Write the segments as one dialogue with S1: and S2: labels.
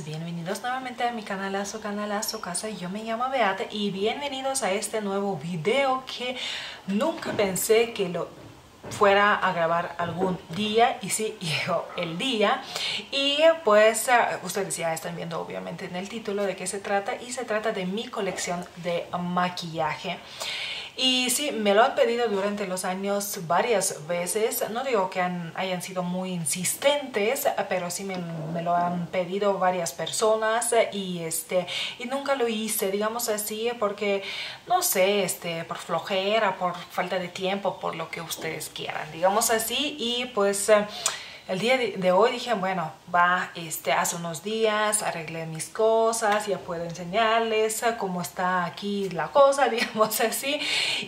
S1: bienvenidos nuevamente a mi canal, a su casa. Yo me llamo Beata y bienvenidos a este nuevo video que nunca pensé que lo fuera a grabar algún día y sí llegó el día y pues ah, ustedes ya están viendo obviamente en el título de qué se trata y se trata de mi colección de maquillaje y sí, me lo han pedido durante los años varias veces. No digo que hayan sido muy insistentes, pero sí me, lo han pedido varias personas y, este, y nunca lo hice, digamos así, porque, no sé, este, por flojera, por falta de tiempo, por lo que ustedes quieran, digamos así. Y pues el día de hoy dije, bueno, va, este, hace unos días arreglé mis cosas, ya puedo enseñarles cómo está aquí la cosa, digamos así.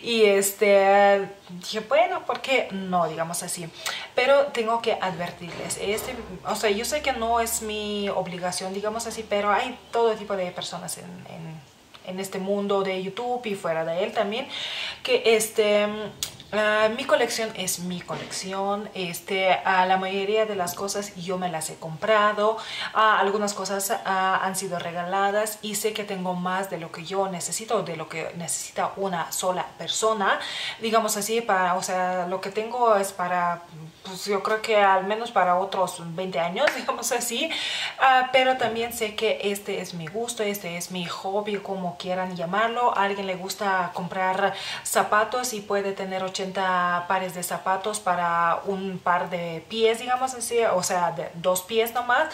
S1: Y este, dije, bueno, ¿por qué no, digamos así? Pero tengo que advertirles, este, o sea, yo sé que no es mi obligación, digamos así, pero hay todo tipo de personas en, en, en este mundo de YouTube y fuera de él también, que este Ah, mi colección es mi colección, este, a la mayoría de las cosas yo me las he comprado, ah, algunas cosas ah, han sido regaladas y sé que tengo más de lo que yo necesito, de lo que necesita una sola persona, digamos así, para, o sea, lo que tengo es para, pues yo creo que al menos para otros 20 años, digamos así, pero también sé que este es mi gusto, este es mi hobby, como quieran llamarlo, a alguien le gusta comprar zapatos y puede tener 80 pares de zapatos para un par de pies, digamos así, o sea, dos pies nomás,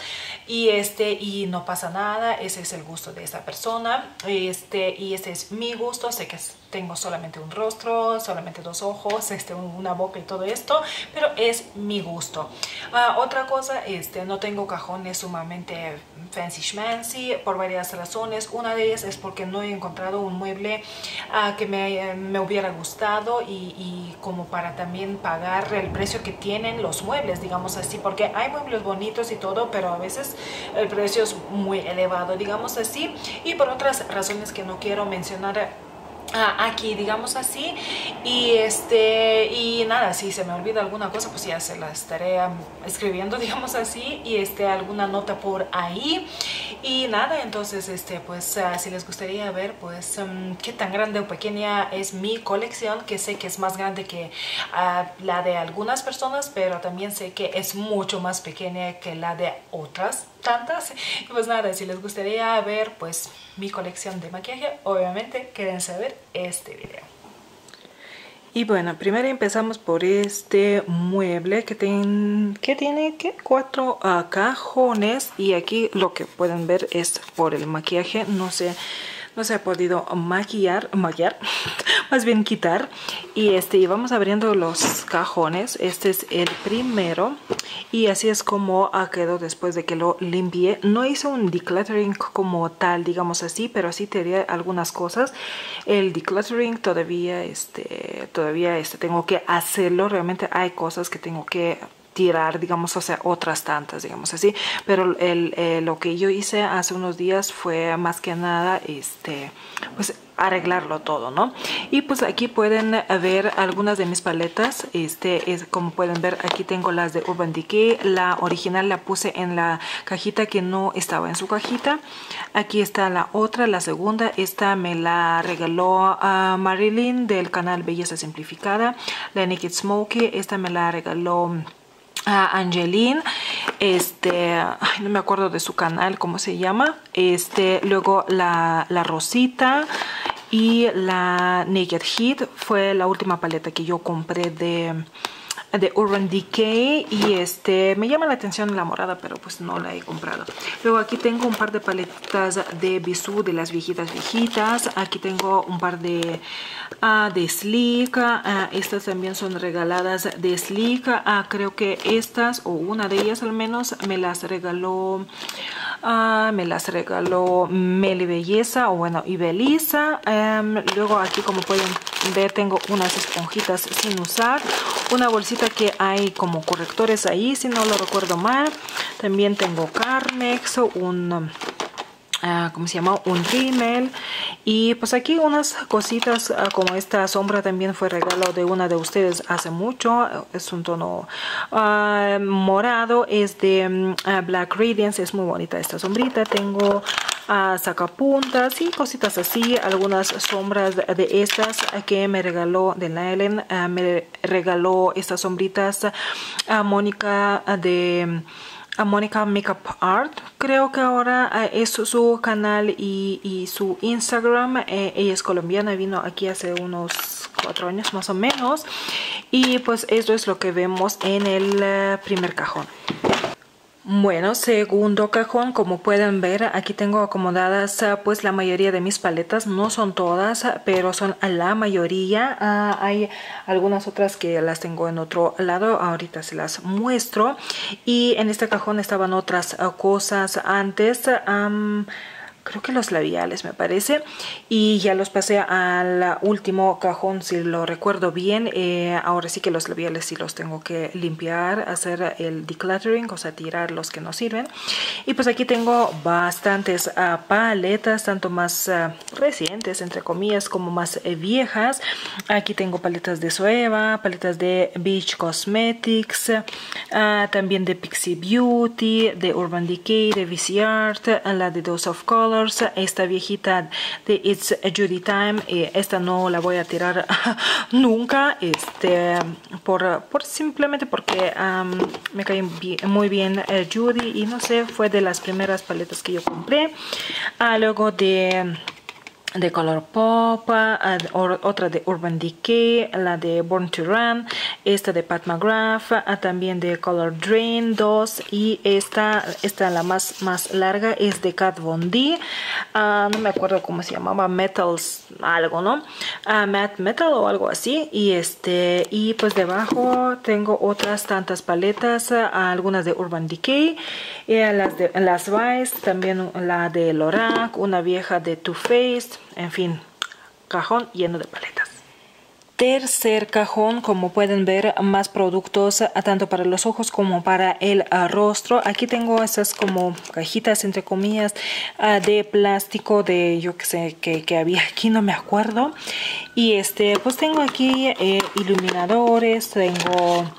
S1: y este, y no pasa nada, ese es el gusto de esa persona, este, y ese es mi gusto, sé que tengo solamente un rostro, solamente dos ojos, este, una boca y todo esto, pero es mi gusto. Ah, otra cosa, este, no tengo cajones sumamente fancy schmancy por varias razones. Una de ellas es porque no he encontrado un mueble ah, que me, me, hubiera gustado y, y, como para también pagar el precio que tienen los muebles, digamos así, porque hay muebles bonitos y todo, pero a veces el precio es muy elevado, digamos así. Y por otras razones que no quiero mencionar Aquí digamos así y este y nada si se me olvida alguna cosa pues ya se la estaré escribiendo digamos así y este alguna nota por ahí. Y nada entonces este pues ah, si les gustaría ver pues qué tan grande o pequeña es mi colección que sé que es más grande que ah, la de algunas personas pero también sé que es mucho más pequeña que la de otras tantas y pues nada si les gustaría ver pues mi colección de maquillaje obviamente quédense a ver este video y bueno, primero empezamos por este mueble que, que tiene cuatro uh, cajones y aquí lo que pueden ver es por el maquillaje, no sé no se ha podido maquillar, maquillar, más bien quitar. Y este, vamos abriendo los cajones. Este es el primero. Y así es como quedado después de que lo limpié. No hice un decluttering como tal, digamos así, pero sí tenía algunas cosas. El decluttering todavía, este, todavía este, tengo que hacerlo. Realmente hay cosas que tengo que tirar, digamos, sea, otras tantas, digamos así. Pero el, eh, lo que yo hice hace unos días fue más que nada, este, pues arreglarlo todo, ¿no? Y pues aquí pueden ver algunas de mis paletas, este es como pueden ver aquí tengo las de Urban Decay, la original la puse en la cajita que no estaba en su cajita, aquí está la otra, la segunda, esta me la regaló a Marilyn del canal Belleza Simplificada, la Naked Smokey, esta me la regaló a Angeline este no me acuerdo de su canal cómo se llama este luego la, la rosita y la Naked Heat fue la última paleta que yo compré de de Urban Decay y este me llama la atención la morada pero pues no la he comprado. Luego aquí tengo un par de paletas de Bisú de las viejitas viejitas. Aquí tengo un par de uh, de Sleek uh, estas también son regaladas de Sleek uh, creo que estas o una de ellas al menos me las regaló me las regaló Meli Belleza o bueno y Belisa em, luego aquí como pueden ver tengo unas esponjitas sin usar una bolsita que hay como correctores ahí si no lo recuerdo mal también tengo Carmex un uh, ¿cómo se llama? Un rímel. Y pues aquí unas cositas ah, como esta sombra también fue regalo de una de ustedes hace mucho. Es un tono ah, morado, es de mm, Black Radiance, es muy bonita esta sombrita. Tengo sacapuntas y cositas así, algunas sombras de estas que me regaló de Nylen, me regaló estas sombritas a Mónica de a Mónica Makeup Art. Creo que ahora eh, es su canal y, su Instagram. Eh, ella es colombiana, vino aquí hace unos cuatro años más o menos. Y pues esto es lo que vemos en el eh, primer cajón. Bueno, segundo cajón, como pueden ver, aquí tengo acomodadas ah, pues la mayoría de mis paletas, no son todas, pero son la mayoría. Ah, hay algunas otras que las tengo en otro lado, ahorita se las muestro. Y en este cajón estaban otras ah, cosas antes creo que los labiales me parece y ya los pasé al último cajón si lo recuerdo bien. Eh, ahora sí que los labiales sí los tengo que limpiar hacer el decluttering o sea tirar los que no sirven. Y pues aquí tengo bastantes ah, paletas tanto más ah, recientes entre comillas como más eh, viejas. Aquí tengo paletas de Soeva paletas de Beach Cosmetics ah, también de Pixie Beauty de Urban Decay de VC Art la de Dose of Color esta viejita de It's Judy Time, esta no la voy a tirar nunca, este, por, por simplemente porque me cae muy bien eh, Judy y no sé, fue de las primeras paletas que yo compré. Ah, luego de de Color Pop, ah, otra de Urban Decay, la de Born to Run, esta de Pat McGrath, ah, también de Color Drain 2 y esta, esta la más, más larga es de Kat Von ah, no me acuerdo cómo se llamaba, Metals algo, ¿no? Matte Metal o algo así y este y pues debajo tengo otras tantas paletas, algunas de Urban Decay, y las de las Vice, también la de Lorac, una vieja de Too Faced, en fin, cajón lleno de paletas. Tercer cajón, como pueden ver, más productos tanto para los ojos como para el rostro. Aquí tengo esas como cajitas, entre comillas, ah, de plástico de yo que sé que, había aquí, no me acuerdo. Y este, pues tengo aquí eh, iluminadores, tengo...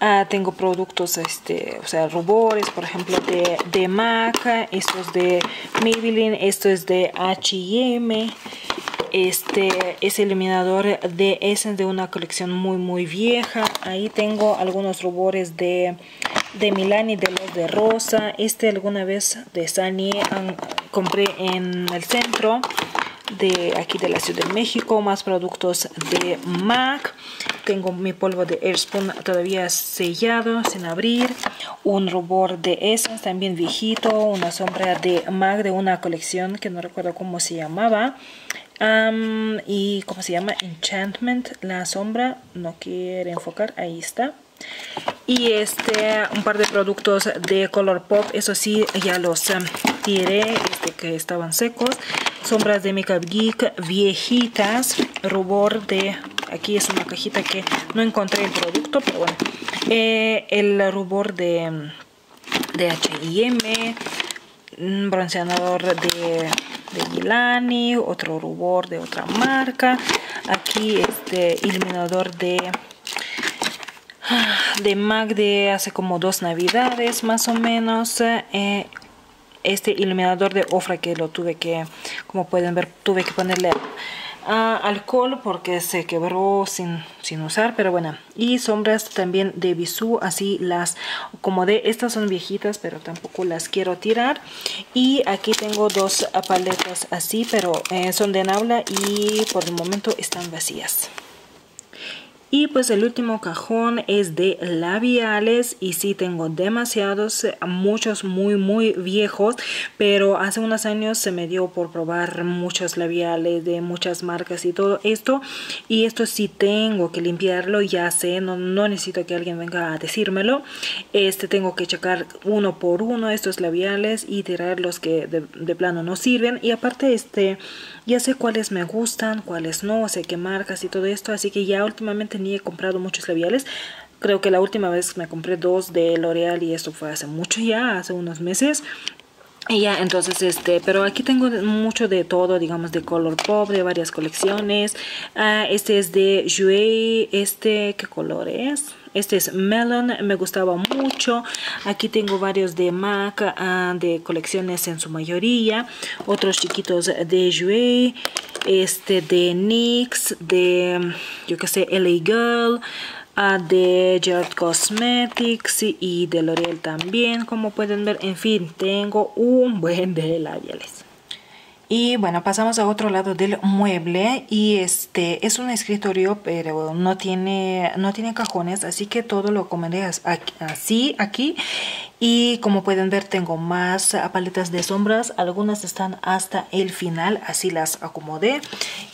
S1: Ah, tengo productos, este, o sea, rubores, por ejemplo, de, de MAC, esto es de Maybelline, esto es de H&M, este es iluminador de Essence de una colección muy muy vieja. Ahí tengo algunos rubores de, de Milani de los de Rosa. Este alguna vez de Sani compré en el centro de aquí de la Ciudad de México, más productos de MAC. Tengo mi polvo de Airspoon todavía sellado, sin abrir. Un rubor de Essence, también viejito. Una sombra de MAC de una colección que no recuerdo cómo se llamaba. y cómo se llama Enchantment, la sombra. No quiere enfocar, ahí está y este un par de productos de color pop eso sí ya los tiré este, que estaban secos sombras de Makeup Geek viejitas, rubor de, aquí es una cajita que no encontré el producto, pero bueno, eh, el rubor de, de H&M, bronceador de, de Milani, otro rubor de otra marca, aquí este iluminador de de MAC de hace como dos navidades más o menos eh, este iluminador de Ofra que lo tuve que, como pueden ver, tuve que ponerle alcohol porque se quebró sin, sin usar, pero bueno. Y sombras también de Bisú, así las como de Estas son viejitas, pero tampoco las quiero tirar. Y aquí tengo dos paletas así, pero eh, son de Nabla y por el momento están vacías. Y pues el último cajón es de labiales y sí tengo demasiados, muchos muy muy viejos, pero hace unos años se me dio por probar muchos labiales de muchas marcas y todo esto. Y esto sí tengo que limpiarlo, ya sé, no, no necesito que alguien venga a decírmelo. Este tengo que checar uno por uno estos labiales y tirar los que de, de plano no sirven. Y aparte este ya sé cuáles me gustan, cuáles no, sé qué marcas y todo esto, así que ya últimamente he comprado muchos labiales. Creo que la última vez me compré dos de L'Oreal y esto fue hace mucho ya, hace unos meses. y ya, entonces, este, pero aquí tengo mucho de todo, digamos, de color pop, de varias colecciones. Ah, este es de Jouer, este, ¿qué color es? Este es Melon, me gustaba mucho. Aquí tengo varios de MAC, ah, de colecciones en su mayoría. Otros chiquitos de Jouer, este de NYX, de, yo que sé, LA Girl de Gerard Cosmetics y de L'Oreal también como pueden ver en fin tengo un buen de labiales y bueno, pasamos a otro lado del mueble y este es un escritorio pero no tiene, no tiene cajones, así que todo lo acomodaré así aquí. Y como pueden ver tengo más paletas de sombras, algunas están hasta el final, así las acomodé.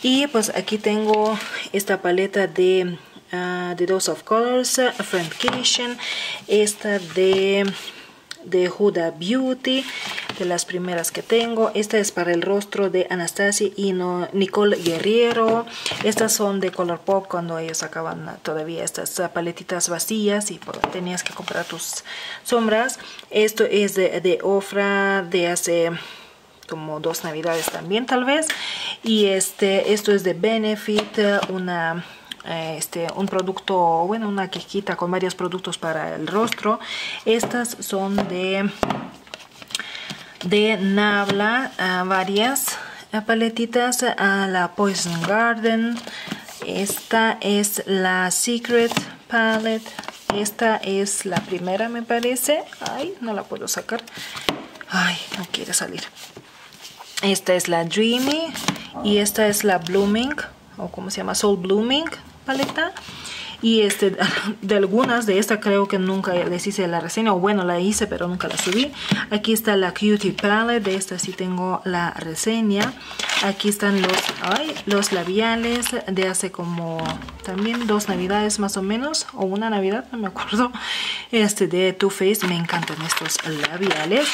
S1: Y pues aquí tengo esta paleta de The Dose of Colors, Friend Kitchen, esta de, de Huda Beauty, de las primeras que tengo. Esta es para el rostro de Anastasia y no, Nicole Guerriero. Estas son de Color Pop cuando ellos sacaban todavía estas paletitas vacías y pues, tenías que comprar tus sombras. Esto es de, de Ofra de hace como dos navidades también tal vez y este esto es de Benefit una este, un producto, bueno, una quejita con varios productos para el rostro. Estas son de, de Nabla, ah, varias paletitas, a ah, la Poison Garden. Esta es la Secret Palette. Esta es la primera, me parece. Ay, no la puedo sacar. Ay, no quiere salir. Esta es la Dreamy. Y esta es la Blooming. O como se llama, Soul Blooming paleta. Y este de algunas de estas creo que nunca les hice la reseña o bueno la hice pero nunca la subí. Aquí está la cutie palette de esta sí tengo la reseña. Aquí están los los labiales de hace como también dos navidades más o menos o una navidad no me acuerdo. Este de Too Faced me encantan estos labiales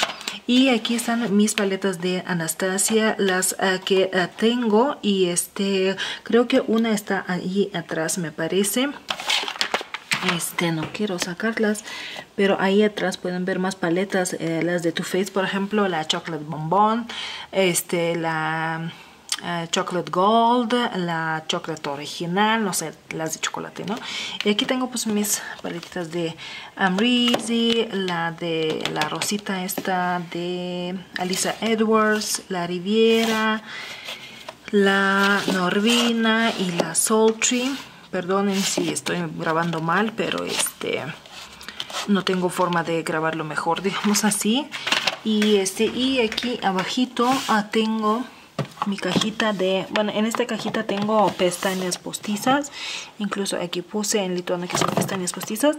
S1: y aquí están mis paletas de Anastasia las ah, que ah, tengo. Y este creo que una está ahí atrás me parece. Este no quiero sacarlas pero ahí atrás pueden ver más paletas eh, las de Too Faced por ejemplo la chocolate bonbon este la eh, chocolate gold la chocolate original no sé las de chocolate no y aquí tengo pues mis paletitas de Amrezy la de la rosita esta de Alisa Edwards la Riviera la Norvina y la Sultry. Perdonen si estoy grabando mal pero este no tengo forma de grabarlo mejor digamos así. Y este y aquí abajito ah, tengo mi cajita de bueno en esta cajita tengo pestañas postizas incluso aquí puse en lituano que son pestañas postizas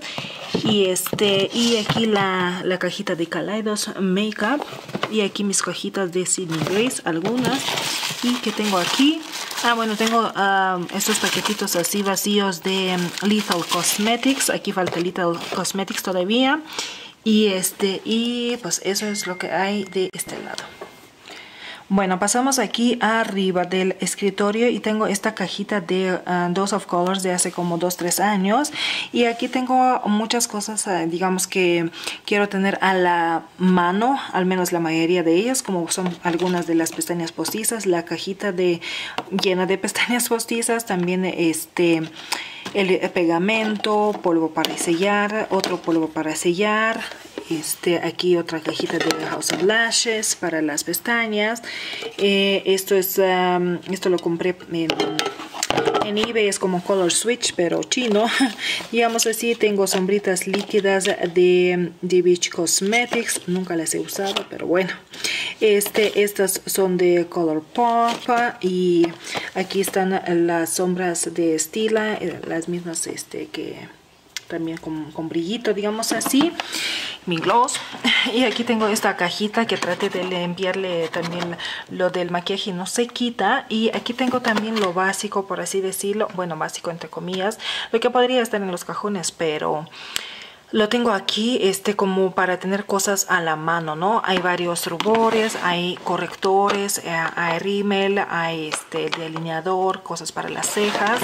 S1: y este y aquí la, la cajita de Kaleidos Makeup y aquí mis cajitas de Sydney Grace algunas y que tengo aquí Ah, bueno, tengo um, estos paquetitos así vacíos de um, Lethal Cosmetics. Aquí falta Lethal Cosmetics todavía. Y este, y pues eso es lo que hay de este lado. Bueno, pasamos aquí arriba del escritorio y tengo esta cajita de uh, Dose of Colors de hace como 2-3 años. Y aquí tengo muchas cosas, uh, digamos que quiero tener a la mano, al menos la mayoría de ellas, como son algunas de las pestañas postizas, la cajita de llena de pestañas postizas, también este el pegamento, polvo para sellar, otro polvo para sellar, este, aquí otra cajita de House of Lashes para las pestañas. Eh, esto es esto lo compré en, en eBay, es como Color Switch, pero chino. Digamos así, tengo sombritas líquidas de, de Beach Cosmetics. Nunca las he usado, pero bueno. Este, estas son de Color Pop y aquí están las sombras de Stila, eh, las mismas este, que también con, con brillito, digamos así mi gloss y aquí tengo esta cajita que traté de limpiarle también lo del maquillaje no se quita. Y aquí tengo también lo básico por así decirlo. Bueno básico entre comillas. Lo que podría estar en los cajones pero lo tengo aquí este como para tener cosas a la mano no hay varios rubores hay correctores eh, hay rímel hay este delineador cosas para las cejas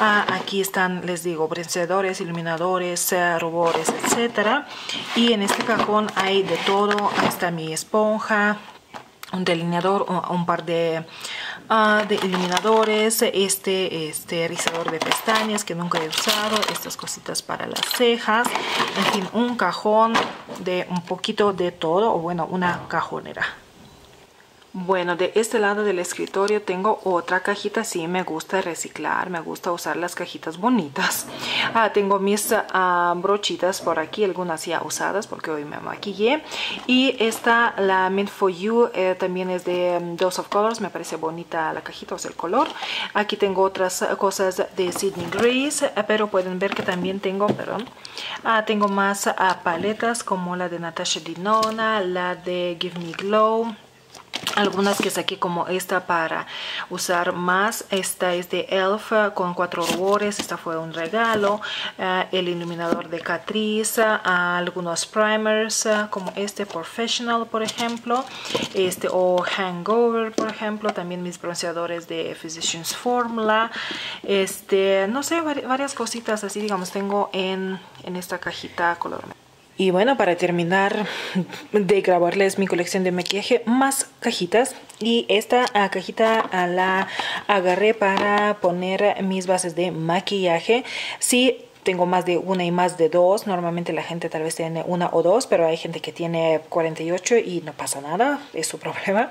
S1: Ah, aquí están, les digo, bronceadores, iluminadores, rubores, etc. Y en este cajón hay de todo. Está mi esponja, un delineador, un, par de, uh, de, iluminadores, este, este rizador de pestañas que nunca he usado, estas cositas para las cejas, en fin, un cajón de un poquito de todo, o bueno, una cajonera. Bueno, de este lado del escritorio tengo otra cajita. Sí, me gusta reciclar, me gusta usar las cajitas bonitas. Ah, tengo mis ah, brochitas por aquí, algunas ya usadas porque hoy me maquillé. Y esta, la Mint For You, eh, también es de um, Dose of Colors. Me parece bonita la cajita, o sea, el color. Aquí tengo otras cosas de Sydney Grace, eh, pero pueden ver que también tengo, perdón, ah, tengo más paletas como la de Natasha Dinona, la de Give Me Glow algunas que saqué como esta para usar más. Esta es de elf con cuatro rubores. Esta fue un regalo. Eh, el iluminador de Catrice. Algunos primers eh, como este professional por ejemplo. Este o hangover por ejemplo. También mis bronceadores de physicians formula. Este no sé varias cositas así digamos tengo en, en esta cajita color y bueno, para terminar de grabarles mi colección de maquillaje, más cajitas. Y esta ah, cajita ah, la agarré para poner mis bases de maquillaje. Sí, tengo más de una y más de dos. Normalmente la gente tal vez tiene una o dos, pero hay gente que tiene 48 y no pasa nada, es su problema.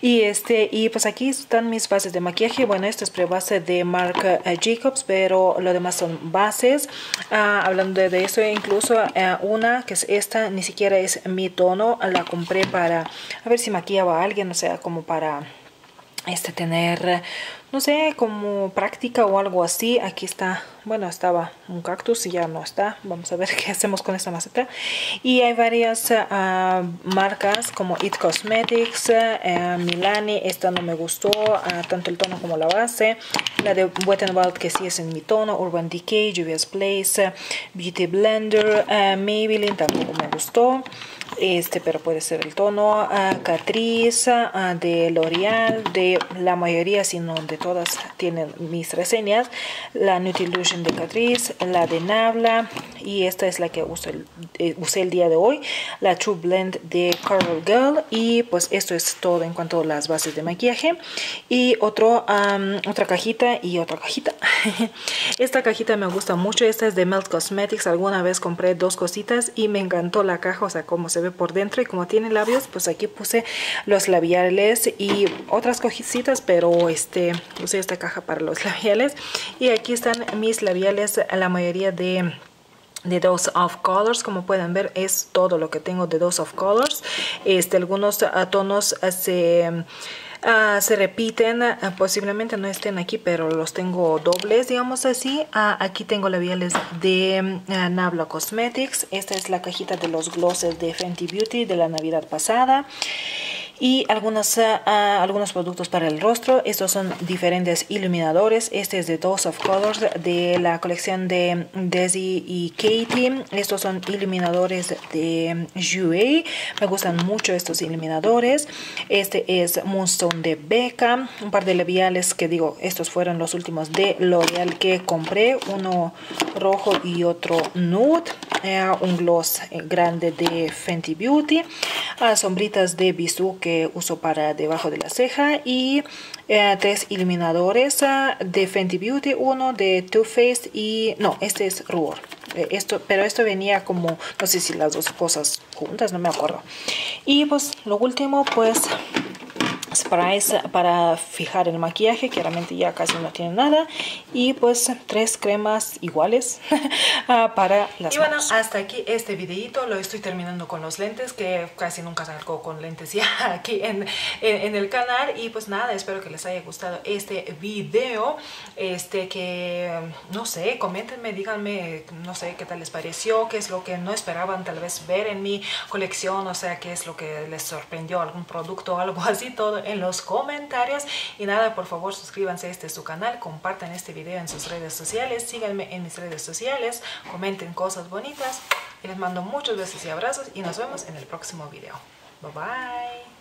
S1: Y este y pues aquí están mis bases de maquillaje. Bueno, esto es prebase de Marc eh, Jacobs, pero lo demás son bases. Ah, hablando de eso, incluso eh, una que es esta, ni siquiera es mi tono. La compré para a ver si maquillaba a alguien, o sea, como para este tener no sé, como práctica o algo así. Aquí está, bueno, estaba un cactus y ya no está. Vamos a ver qué hacemos con esta maceta. Y hay varias ah, marcas como It Cosmetics, uh, Milani. Esta no me gustó, ah, tanto el tono como la base. La de Wet n Wild que sí es en mi tono. Urban Decay, Juvia's Place, Beauty Blender, Maybelline tampoco me gustó este pero puede ser el tono Catrice de L'Oreal de la mayoría sino de todas tienen mis reseñas. La Nutillusion de Catrice la de Nabla y esta es la que eh, usé el día de hoy. La True Blend de Carol Girl y pues esto es todo en cuanto a las bases de maquillaje. Y otro otra cajita y otra cajita. Esta cajita me gusta mucho esta es de Melt Cosmetics. Alguna vez compré dos cositas y me encantó la caja o sea cómo se ve por dentro y como tiene labios pues aquí puse los labiales y otras cojicitas pero este usé esta caja para los labiales. Y aquí están mis labiales la mayoría de de Dose of Colors, como pueden ver es todo lo que tengo de Dose of Colors, este, algunos ah, tonos ah, se Ah, se repiten, ah, posiblemente no estén aquí, pero los tengo dobles, digamos así. Ah, aquí tengo labiales de Nabla Cosmetics. Esta es la cajita de los glosses de Fenty Beauty de la Navidad pasada y ah, ah, algunos productos para el rostro. Estos son diferentes iluminadores. Este es de Dose of Colors de la colección de Desi y Katie. Estos son iluminadores de Jouer. Me gustan mucho estos iluminadores. Este es Moonstone de Becca. Un par de labiales que digo, estos fueron los últimos de L'Oreal que compré. Uno rojo y otro nude. Eh, un gloss grande de Fenty Beauty. Sombritas de Bisú que uso para debajo de la ceja y eh, tres iluminadores ah, de Fenty Beauty, uno de Too Faced y no, este es Rubor. Eh, esto, pero esto venía como, no sé si las dos cosas juntas, no me acuerdo. Y pues lo último, pues sprays para fijar el maquillaje que realmente ya casi no tiene nada. Y pues tres cremas iguales ah, para las y bueno hasta aquí este videito lo estoy terminando con los lentes que casi nunca salgo con lentes ya aquí en, en, el canal. Y pues nada espero que les haya gustado este video. Este que no sé coméntenme díganme no sé qué tal les pareció qué es lo que no esperaban tal vez ver en mi colección. O sea qué es lo que les sorprendió algún producto o algo así todo en los comentarios. Y nada, por favor suscríbanse a este su canal, compartan este video en sus redes sociales, síganme en mis redes sociales, comenten cosas bonitas. Y les mando muchos besos y abrazos y nos vemos en el próximo video. Bye bye.